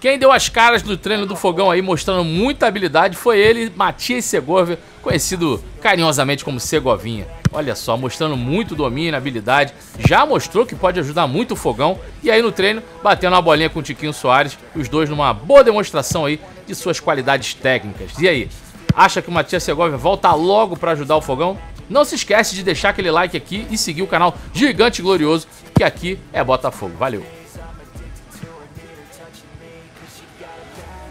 Quem deu as caras no treino do fogão aí, mostrando muita habilidade, foi ele, Matias Segovia, conhecido carinhosamente como Segovinha. Olha só, mostrando muito domínio, habilidade, já mostrou que pode ajudar muito o fogão. E aí no treino, batendo uma bolinha com o Tiquinho Soares, os dois numa boa demonstração aí de suas qualidades técnicas. E aí, acha que o Matias Segovia volta logo para ajudar o fogão? Não se esquece de deixar aquele like aqui e seguir o canal Gigante Glorioso, que aqui é Botafogo. Valeu! gotta